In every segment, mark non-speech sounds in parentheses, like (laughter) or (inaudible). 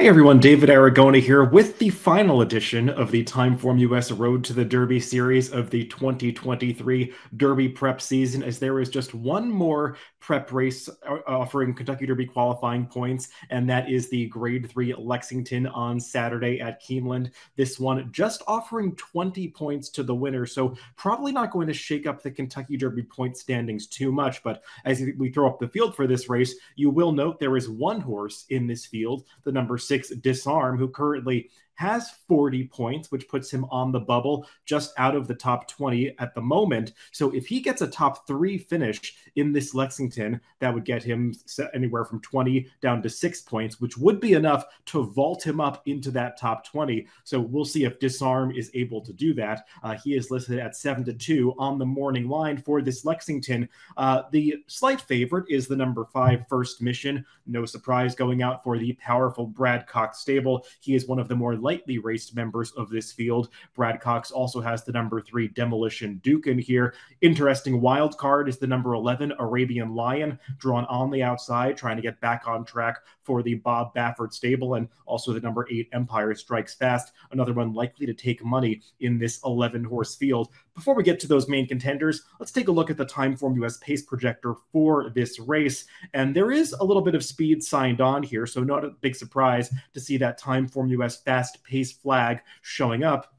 Hey everyone, David Aragona here with the final edition of the Timeform US Road to the Derby series of the 2023 Derby prep season, as there is just one more prep race uh, offering Kentucky Derby qualifying points, and that is the Grade 3 Lexington on Saturday at Keeneland. This one just offering 20 points to the winner, so probably not going to shake up the Kentucky Derby point standings too much, but as we throw up the field for this race, you will note there is one horse in this field, the number six Disarm, who currently has 40 points, which puts him on the bubble just out of the top 20 at the moment. So if he gets a top three finish in this Lexington, that would get him anywhere from 20 down to six points, which would be enough to vault him up into that top 20. So we'll see if Disarm is able to do that. Uh, he is listed at seven to two on the morning line for this Lexington. Uh, the slight favorite is the number five First Mission. No surprise going out for the powerful Brad Cox stable. He is one of the more lightly raced members of this field. Brad Cox also has the number three Demolition Duke in here. Interesting wild card is the number 11 Arabian Lion, drawn on the outside, trying to get back on track for the Bob Baffert stable, and also the number eight Empire Strikes Fast, another one likely to take money in this 11 horse field. Before we get to those main contenders, let's take a look at the Timeform US pace projector for this race. And there is a little bit of speed signed on here, so not a big surprise to see that Timeform US fast pace flag showing up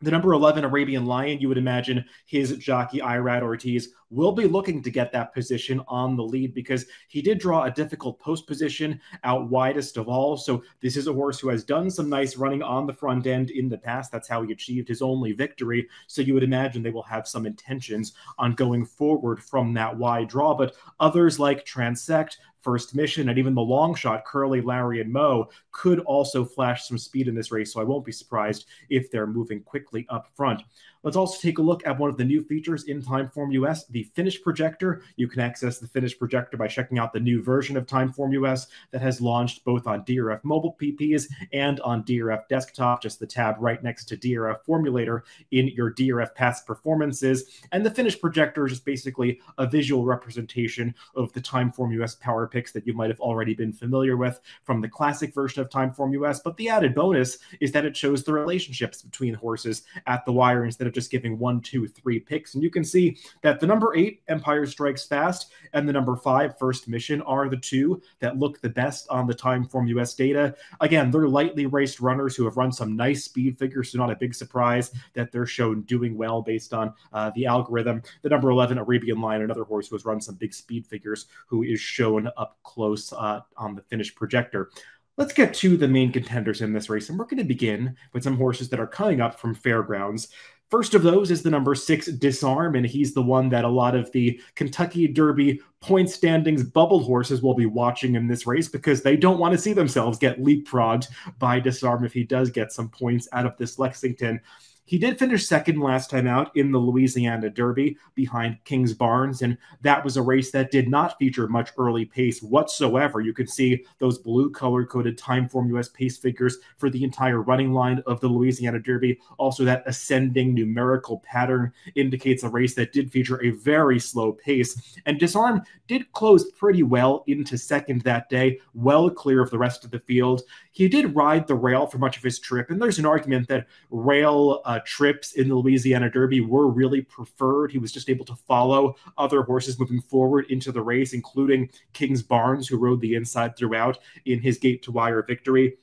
the number 11 Arabian Lion, you would imagine his jockey Irad Ortiz will be looking to get that position on the lead because he did draw a difficult post position out widest of all. So this is a horse who has done some nice running on the front end in the past. That's how he achieved his only victory. So you would imagine they will have some intentions on going forward from that wide draw. But others like Transect, first mission, and even the long shot, Curly, Larry, and Mo could also flash some speed in this race. So I won't be surprised if they're moving quickly up front. Let's also take a look at one of the new features in Timeform US, the Finish Projector. You can access the Finish Projector by checking out the new version of Timeform US that has launched both on DRF mobile PPs and on DRF desktop, just the tab right next to DRF Formulator in your DRF past performances. And the Finish Projector is just basically a visual representation of the Timeform US power picks that you might have already been familiar with from the classic version of Timeform US. But the added bonus is that it shows the relationships between horses at the wire instead of of just giving one, two, three picks. And you can see that the number eight, Empire Strikes Fast, and the number five, First Mission, are the two that look the best on the Timeform US data. Again, they're lightly raced runners who have run some nice speed figures, so not a big surprise that they're shown doing well based on uh, the algorithm. The number 11, Arabian Lion, another horse who has run some big speed figures, who is shown up close uh, on the finish projector. Let's get to the main contenders in this race, and we're going to begin with some horses that are coming up from fairgrounds. First of those is the number six Disarm, and he's the one that a lot of the Kentucky Derby point standings bubble horses will be watching in this race because they don't want to see themselves get leapfrogged by Disarm if he does get some points out of this Lexington. He did finish second last time out in the Louisiana Derby behind Kingsbarns, and that was a race that did not feature much early pace whatsoever. You can see those blue color coded Timeform US pace figures for the entire running line of the Louisiana Derby. Also, that ascending numerical pattern indicates a race that did feature a very slow pace. And Disarm did close pretty well into second that day, well clear of the rest of the field. He did ride the rail for much of his trip, and there's an argument that rail. Uh, Uh, trips in the Louisiana Derby were really preferred. He was just able to follow other horses moving forward into the race, including Kingsbarns, who rode the inside throughout in his gate to wire victory.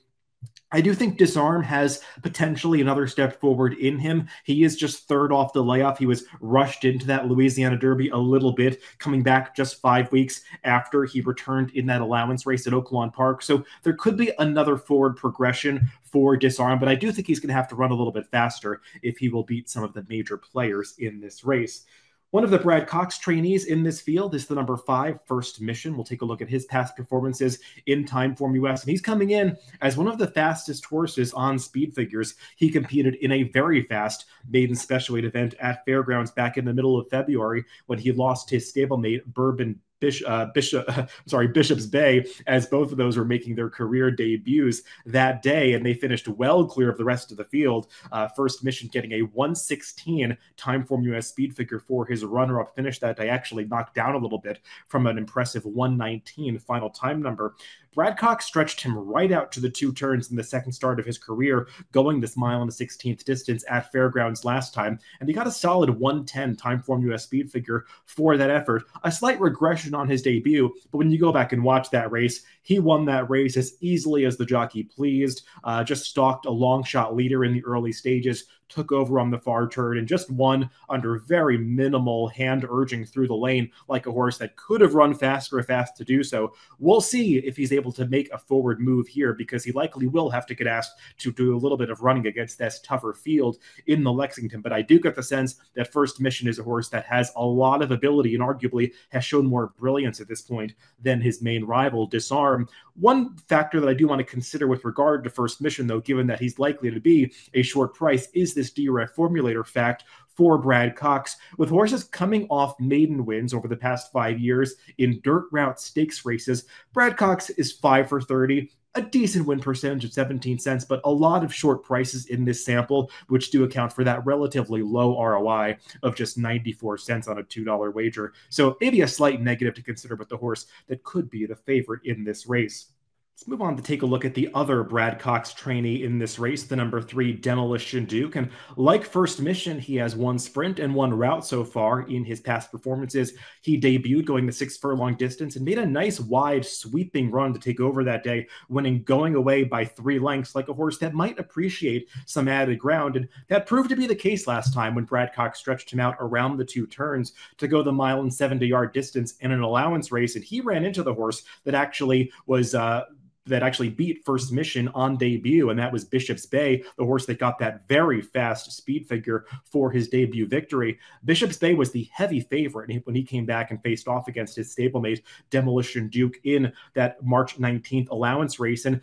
I do think Disarm has potentially another step forward in him. He is just third off the layoff. He was rushed into that Louisiana Derby a little bit, coming back just five weeks after he returned in that allowance race at Oaklawn Park. So there could be another forward progression for Disarm, but I do think he's going to have to run a little bit faster if he will beat some of the major players in this race. One of the Brad Cox trainees in this field is the number five First Mission. We'll take a look at his past performances in Timeform US, and he's coming in as one of the fastest horses on speed figures. He competed in a very fast maiden special weight event at Fairgrounds back in the middle of February when he lost his stablemate Bourbon Bishop, uh, Bishop, (laughs) sorry, Bishop's Bay, as both of those were making their career debuts that day, and they finished well clear of the rest of the field. Uh, first mission getting a 116 Timeform US speed figure for his runner-up finish that day, actually knocked down a little bit from an impressive 119 final time number. Brad Cox stretched him right out to the two turns in the second start of his career, going this mile and a 16th distance at Fairgrounds last time, and he got a solid 110 Timeform US speed figure for that effort. A slight regression on his debut, but when you go back and watch that race, he won that race as easily as the jockey pleased, uh, just stalked a long shot leader in the early stages, took over on the far turn and just won under very minimal hand urging through the lane like a horse that could have run faster if asked to do so. We'll see if he's able to make a forward move here because he likely will have to get asked to do a little bit of running against this tougher field in the Lexington. But I do get the sense that First Mission is a horse that has a lot of ability and arguably has shown more brilliance at this point than his main rival, Disarm. One factor that I do want to consider with regard to First Mission, though, given that he's likely to be a short price, is this DRF formulator fact for Brad Cox, with horses coming off maiden wins over the past five years in dirt route stakes races. Brad Cox is five for 30, a decent win percentage of 17 cents, but a lot of short prices in this sample, which do account for that relatively low ROI of just 94 cents on a $2 wager. So maybe a slight negative to consider with the horse that could be the favorite in this race. Let's move on to take a look at the other Brad Cox trainee in this race, the number three Demolition Duke. And like First Mission, he has one sprint and one route so far in his past performances. He debuted going the six furlong distance and made a nice wide sweeping run to take over that day, winning going away by three lengths, like a horse that might appreciate some added ground. And that proved to be the case last time when Brad Cox stretched him out around the two turns to go the mile and 70 yard distance in an allowance race. And he ran into the horse that actually was. Uh, that actually beat First Mission on debut, and that was Bishop's Bay, the horse that got that very fast speed figure for his debut victory. Bishop's Bay was the heavy favorite when he came back and faced off against his stablemate Demolition Duke in that March 19th allowance race. And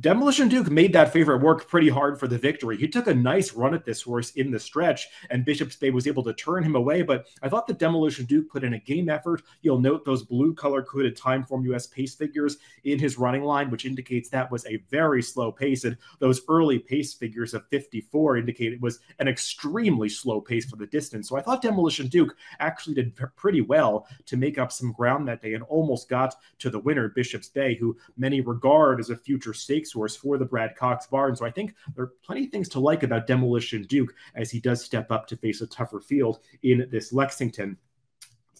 Demolition Duke made that favorite work pretty hard for the victory. He took a nice run at this horse in the stretch, and Bishop's Bay was able to turn him away. But I thought the Demolition Duke put in a game effort. You'll note those blue color coded Timeform US pace figures in his running line, which indicates that was a very slow pace. And those early pace figures of 54 indicate it was an extremely slow pace for the distance. So I thought Demolition Duke actually did pretty well to make up some ground that day and almost got to the winner, Bishop's Bay, who many regard as a future state source for the Brad Cox barn. So I think there are plenty of things to like about Demolition Duke as he does step up to face a tougher field in this Lexington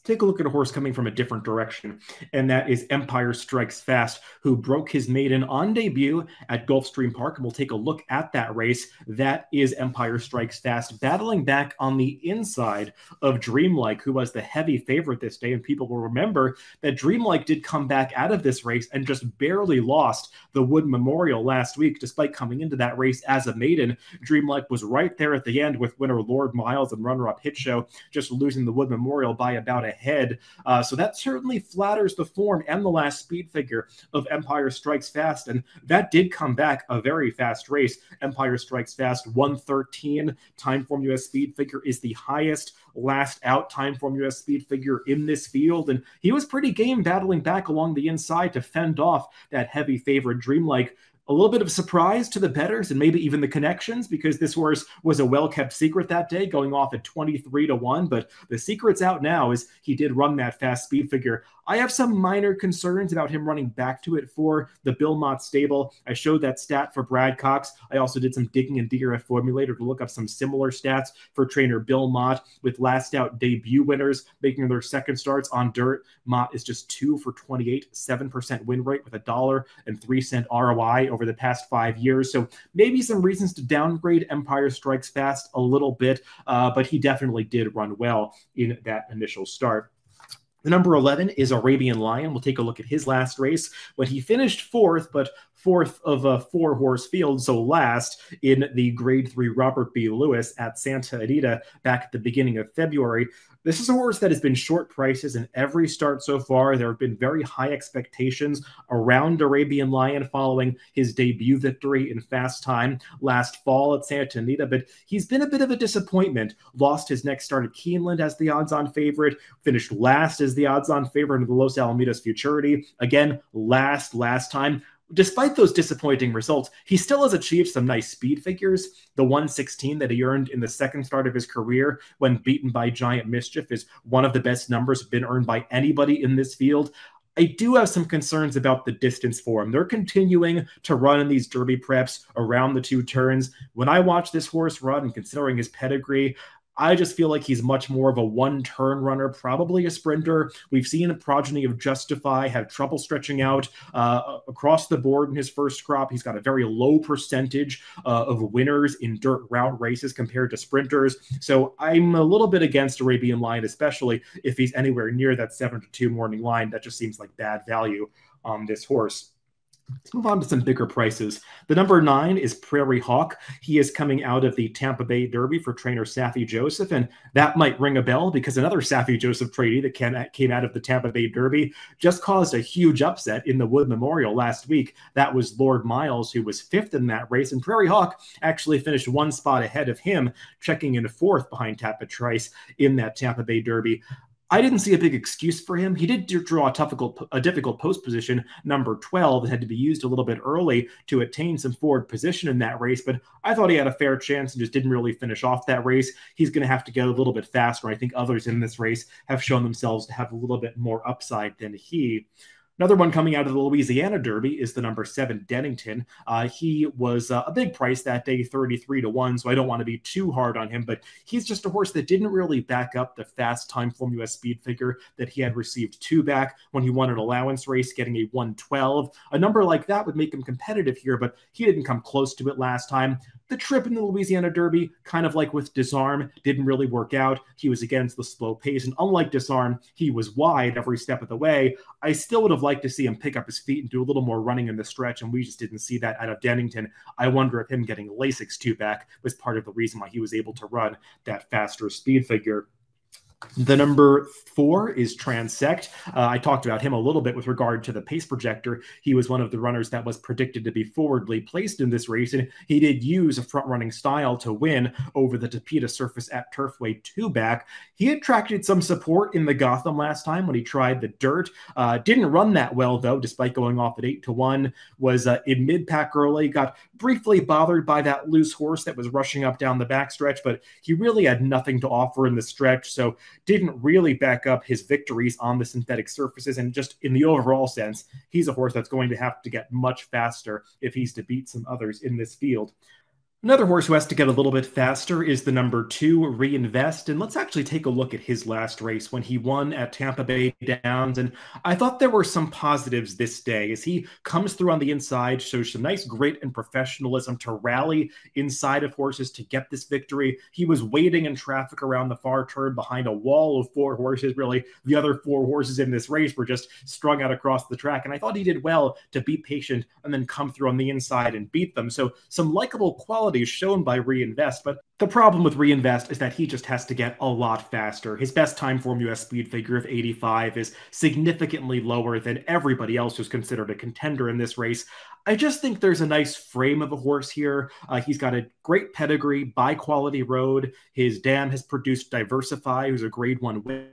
take a look at a horse coming from a different direction, and that is Empire Strikes Fast, who broke his maiden on debut at Gulfstream Park. And we'll take a look at that race. That is Empire Strikes Fast, battling back on the inside of Dreamlike, who was the heavy favorite this day. And people will remember that Dreamlike did come back out of this race and just barely lost the Wood Memorial last week, despite coming into that race as a maiden. Dreamlike was right there at the end with winner Lord Miles and runner up Hit Show, just losing the Wood Memorial by about a ahead. Uh, so that certainly flatters the form and the last speed figure of Empire Strikes Fast. And that did come back a very fast race. Empire Strikes Fast 113 Timeform US speed figure is the highest last out Timeform US speed figure in this field. And he was pretty game battling back along the inside to fend off that heavy favorite Dreamlike a little bit of surprise to the bettors and maybe even the connections because this horse was a well-kept secret that day going off at 23 to 1 but the secret's out now is he did run that fast speed figure I have some minor concerns about him running back to it for the Bill Mott stable. I showed that stat for Brad Cox. I also did some digging in DRF Formulator to look up some similar stats for trainer Bill Mott with last out debut winners making their second starts on dirt. Mott is just two for 28, 7% win rate with a dollar and three cent ROI over the past five years. So maybe some reasons to downgrade Empire Strikes Fast a little bit, uh, but he definitely did run well in that initial start. The number 11 is Arabian Lion. We'll take a look at his last race when he finished fourth, but fourth of a four horse field, so last in the grade three Robert B. Lewis at Santa Anita back at the beginning of February. This is a horse that has been short prices in every start so far. There have been very high expectations around Arabian Lion following his debut victory in fast time last fall at Santa Anita, but he's been a bit of a disappointment. Lost his next start at Keeneland as the odds on favorite, finished last as the odds on favorite in the Los Alamitos Futurity. Again, last, last time despite those disappointing results, he still has achieved some nice speed figures. The 116 that he earned in the second start of his career when beaten by Giant Mischief is one of the best numbers been earned by anybody in this field. I do have some concerns about the distance for him. They're continuing to run in these Derby preps around the two turns. When I watch this horse run and considering his pedigree, I just feel like he's much more of a one turn runner, probably a sprinter. We've seen a progeny of Justify have trouble stretching out uh, across the board in his first crop. He's got a very low percentage uh, of winners in dirt route races compared to sprinters. So I'm a little bit against Arabian Lion, especially if he's anywhere near that 7 to 2 morning line. That just seems like bad value on this horse. Let's move on to some bigger prices. The number nine is Prairie Hawk. He is coming out of the Tampa Bay Derby for trainer Saffie Joseph, and that might ring a bell because another Saffie Joseph trainee that came out of the Tampa Bay Derby just caused a huge upset in the Wood Memorial last week. That was Lord Miles, who was fifth in that race, and Prairie Hawk actually finished one spot ahead of him, checking in fourth behind Tapit Trice in that Tampa Bay Derby. I didn't see a big excuse for him. He did draw a difficult, a difficult post position, number 12, that had to be used a little bit early to attain some forward position in that race. But I thought he had a fair chance and just didn't really finish off that race. He's going to have to get a little bit faster. I think others in this race have shown themselves to have a little bit more upside than he. Another one coming out of the Louisiana Derby is the number seven Dennington. Uh, he was uh, a big price that day, 33 to 1, so I don't want to be too hard on him, but he's just a horse that didn't really back up the fast Timeform US speed figure that he had received two back when he won an allowance race, getting a 112. A number like that would make him competitive here, but he didn't come close to it last time. The trip in the Louisiana Derby, kind of like with Disarm, didn't really work out. He was against the slow pace, and unlike Disarm, he was wide every step of the way. I still would have liked to see him pick up his feet and do a little more running in the stretch, and we just didn't see that out of Dennington. I wonder if him getting Lasix two back was part of the reason why he was able to run that faster speed figure. The number four is Transect. Uh, I talked about him a little bit with regard to the pace projector. He was one of the runners that was predicted to be forwardly placed in this race, and he did use a front running style to win over the Tapeta surface at Turfway two back. He attracted some support in the Gotham last time when he tried the dirt. Uh, didn't run that well though, despite going off at eight to one. Was uh, in mid pack early. Got briefly bothered by that loose horse that was rushing up down the backstretch, but he really had nothing to offer in the stretch. So didn't really back up his victories on the synthetic surfaces. And just in the overall sense, he's a horse that's going to have to get much faster if he's to beat some others in this field. Another horse who has to get a little bit faster is the number two, Reinvest. And let's actually take a look at his last race when he won at Tampa Bay Downs. And I thought there were some positives this day as he comes through on the inside, shows some nice grit and professionalism to rally inside of horses to get this victory. He was waiting in traffic around the far turn behind a wall of four horses. Really, the other four horses in this race were just strung out across the track. And I thought he did well to be patient and then come through on the inside and beat them. So some likable quality qualities shown by Reinvest, but the problem with Reinvest is that he just has to get a lot faster. His best Timeform US speed figure of 85 is significantly lower than everybody else who's considered a contender in this race. I just think there's a nice frame of a horse here. Uh, he's got a great pedigree, by Quality Road. His dam has produced Diversify, who's a grade one win.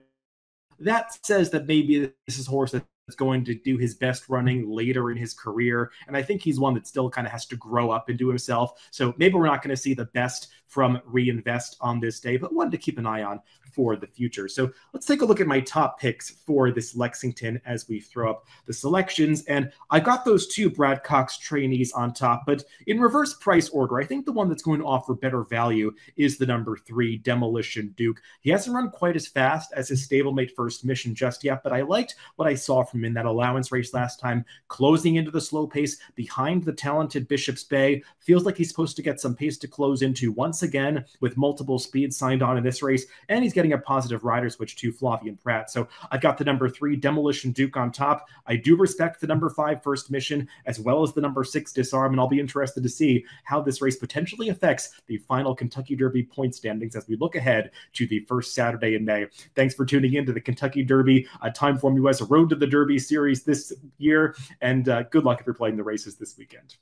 That says that maybe this is a horse that is going to do his best running later in his career. And I think he's one that still kind of has to grow up into himself. So maybe we're not going to see the best from Reinvest on this day, but one to keep an eye on for the future. So let's take a look at my top picks for this Lexington as we throw up the selections. And I got those two Brad Cox trainees on top, but in reverse price order, I think the one that's going to offer better value is the number three Demolition Duke. He hasn't run quite as fast as his stablemate First Mission just yet, but I liked what I saw from him in that allowance race last time, closing into the slow pace behind the talented Bishop's Bay. Feels like he's supposed to get some pace to close into once again with multiple speeds signed on in this race, and he's getting a positive rider switch to Flavien Prat. So I've got the number three Demolition Duke on top. I do respect the number five First Mission as well as the number six Disarm, and I'll be interested to see how this race potentially affects the final Kentucky Derby point standings as we look ahead to the first Saturday in May. Thanks for tuning in to the Kentucky Derby uh, Timeform US Road to the Derby series this year, and uh, good luck if you're playing the races this weekend.